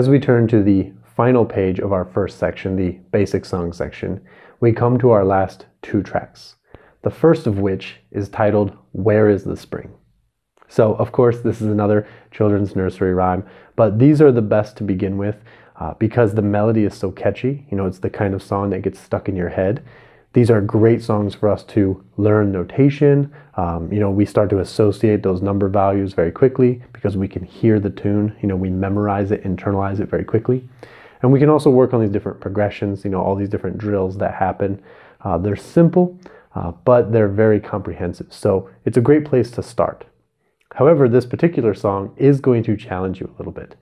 as we turn to the final page of our first section, the basic song section, we come to our last two tracks. The first of which is titled Where is the Spring? So, of course, this is another children's nursery rhyme, but these are the best to begin with uh, because the melody is so catchy. You know, it's the kind of song that gets stuck in your head. These are great songs for us to learn notation. Um, you know, we start to associate those number values very quickly because we can hear the tune. You know, we memorize it, internalize it very quickly. And we can also work on these different progressions, you know, all these different drills that happen. Uh, they're simple, uh, but they're very comprehensive. So it's a great place to start. However, this particular song is going to challenge you a little bit.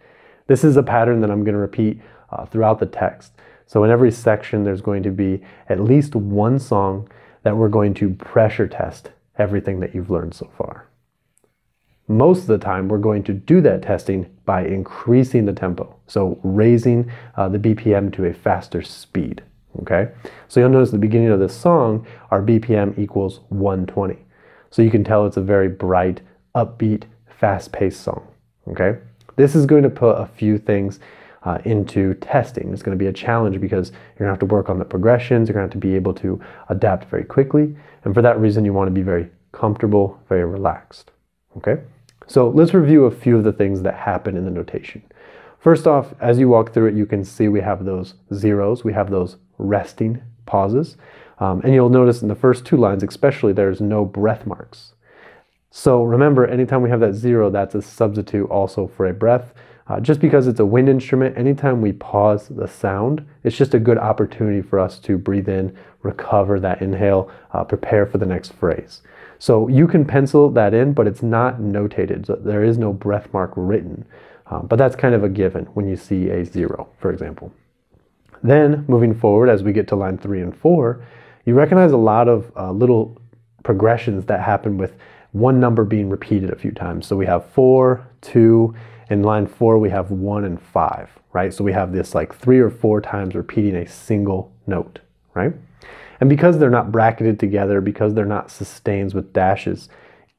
This is a pattern that I'm going to repeat uh, throughout the text. So in every section, there's going to be at least one song that we're going to pressure test everything that you've learned so far. Most of the time, we're going to do that testing by increasing the tempo. So raising uh, the BPM to a faster speed, okay? So you'll notice the beginning of this song, our BPM equals 120. So you can tell it's a very bright, upbeat, fast-paced song. Okay, this is going to put a few things uh, into testing. It's going to be a challenge because you're going to have to work on the progressions. You're going to have to be able to adapt very quickly, and for that reason, you want to be very comfortable, very relaxed. Okay, so let's review a few of the things that happen in the notation. First off, as you walk through it, you can see we have those zeros. We have those resting pauses. Um, and you'll notice in the first two lines, especially, there's no breath marks. So remember, anytime we have that zero, that's a substitute also for a breath. Uh, just because it's a wind instrument, anytime we pause the sound, it's just a good opportunity for us to breathe in, recover that inhale, uh, prepare for the next phrase. So you can pencil that in, but it's not notated. So there is no breath mark written. Um, but that's kind of a given when you see a zero, for example. Then moving forward, as we get to line three and four, you recognize a lot of uh, little progressions that happen with one number being repeated a few times. So we have four, two, in line four we have one and five, right? So we have this like three or four times repeating a single note, right? And because they're not bracketed together, because they're not sustains with dashes,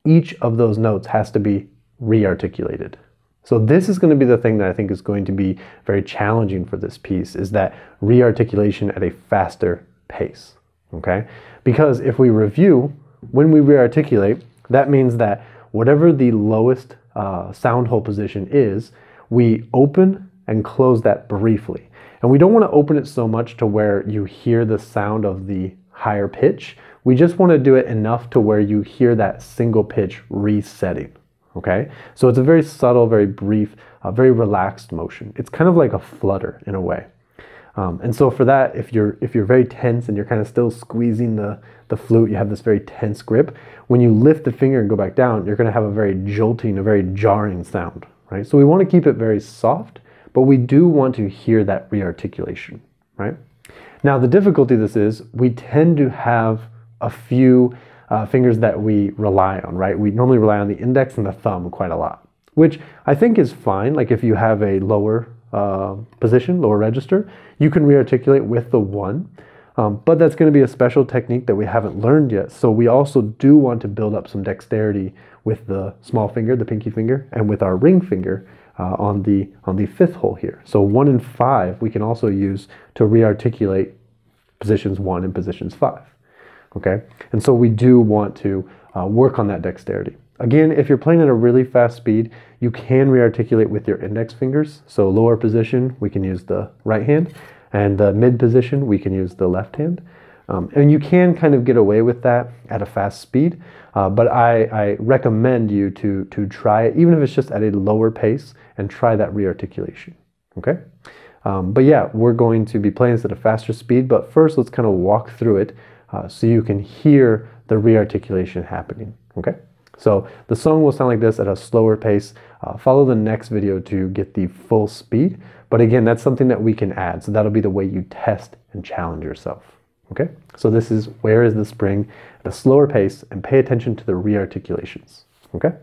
each of those notes has to be rearticulated. So this is going to be the thing that I think is going to be very challenging for this piece is that rearticulation at a faster pace, okay? Because if we review, when we rearticulate, that means that whatever the lowest uh, sound hole position is, we open and close that briefly. And we don't want to open it so much to where you hear the sound of the higher pitch. We just want to do it enough to where you hear that single pitch resetting. Okay, so it's a very subtle, very brief, uh, very relaxed motion. It's kind of like a flutter in a way. Um, and so for that, if you're if you're very tense and you're kind of still squeezing the, the flute, you have this very tense grip. When you lift the finger and go back down, you're going to have a very jolting, a very jarring sound, right? So we want to keep it very soft, but we do want to hear that rearticulation, right? Now the difficulty this is, we tend to have a few uh, fingers that we rely on, right? We normally rely on the index and the thumb quite a lot, which I think is fine. Like if you have a lower uh, position, lower register, you can rearticulate with the one. Um, but that's going to be a special technique that we haven't learned yet. So we also do want to build up some dexterity with the small finger, the pinky finger, and with our ring finger uh, on the on the fifth hole here. So one and five we can also use to rearticulate positions one and positions five. Okay, and so we do want to uh, work on that dexterity. Again, if you're playing at a really fast speed, you can rearticulate with your index fingers. So lower position, we can use the right hand, and the mid position, we can use the left hand. Um, and you can kind of get away with that at a fast speed, uh, but I, I, recommend you to, to try it, even if it's just at a lower pace, and try that rearticulation, okay? Um, but yeah, we're going to be playing this at a faster speed, but first let's kind of walk through it uh, so you can hear the rearticulation happening, okay? So the song will sound like this at a slower pace. Uh, follow the next video to get the full speed. But again, that's something that we can add. So that'll be the way you test and challenge yourself. Okay, so this is Where is the Spring at a slower pace and pay attention to the rearticulations. Okay.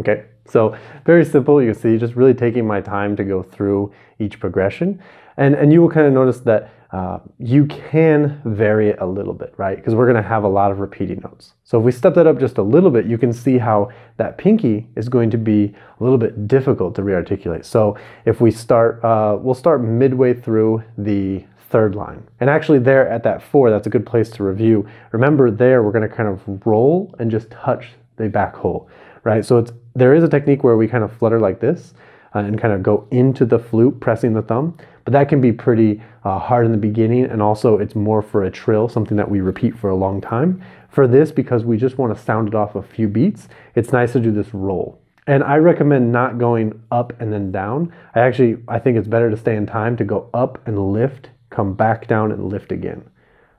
Okay, so very simple. You see, just really taking my time to go through each progression. And, and you will kind of notice that uh, you can vary it a little bit, right? Because we're going to have a lot of repeating notes. So if we step that up just a little bit, you can see how that pinky is going to be a little bit difficult to rearticulate. So if we start, uh, we'll start midway through the third line. And actually there at that four, that's a good place to review. Remember there, we're going to kind of roll and just touch the back hole, right? So it's there is a technique where we kind of flutter like this uh, and kind of go into the flute, pressing the thumb, but that can be pretty uh, hard in the beginning and also it's more for a trill, something that we repeat for a long time. For this, because we just want to sound it off a few beats, it's nice to do this roll. And I recommend not going up and then down. I actually, I think it's better to stay in time to go up and lift, come back down and lift again.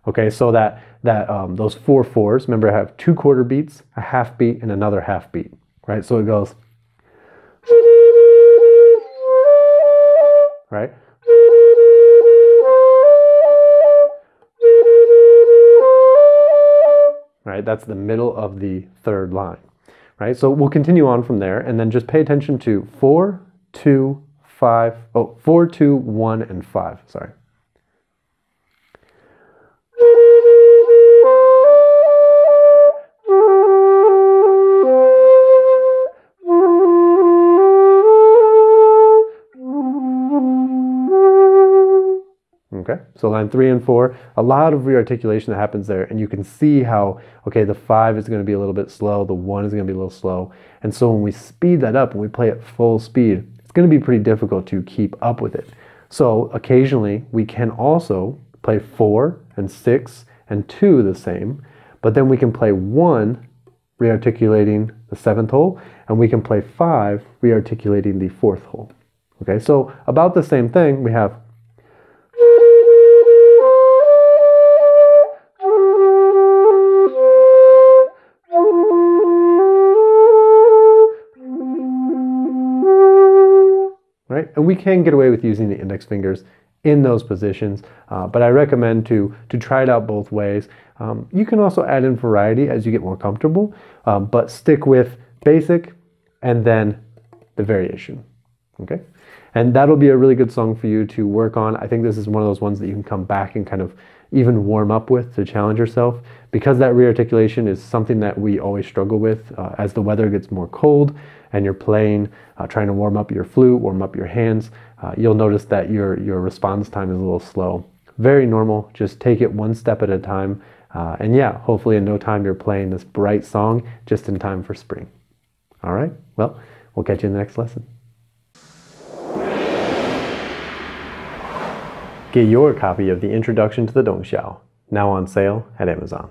Okay, so that, that um, those four fours, remember I have two quarter beats, a half beat, and another half beat, right? So it goes, right? Right, that's the middle of the third line, right? So we'll continue on from there and then just pay attention to four, two, five, oh, four, two, one, and five, sorry. Okay, so line three and four, a lot of rearticulation that happens there, and you can see how, okay, the five is going to be a little bit slow, the one is going to be a little slow, and so when we speed that up, when we play at full speed, it's going to be pretty difficult to keep up with it. So occasionally, we can also play four and six and two the same, but then we can play one rearticulating the seventh hole, and we can play five rearticulating the fourth hole. Okay, so about the same thing, we have And we can get away with using the index fingers in those positions, uh, but I recommend to, to try it out both ways. Um, you can also add in variety as you get more comfortable, um, but stick with basic and then the variation, okay? And that'll be a really good song for you to work on. I think this is one of those ones that you can come back and kind of even warm up with to challenge yourself because that rearticulation is something that we always struggle with uh, as the weather gets more cold and you're playing, uh, trying to warm up your flute, warm up your hands, uh, you'll notice that your, your response time is a little slow. Very normal, just take it one step at a time. Uh, and yeah, hopefully in no time you're playing this bright song just in time for spring. All right, well, we'll catch you in the next lesson. Get your copy of the Introduction to the Dongxiao, now on sale at Amazon.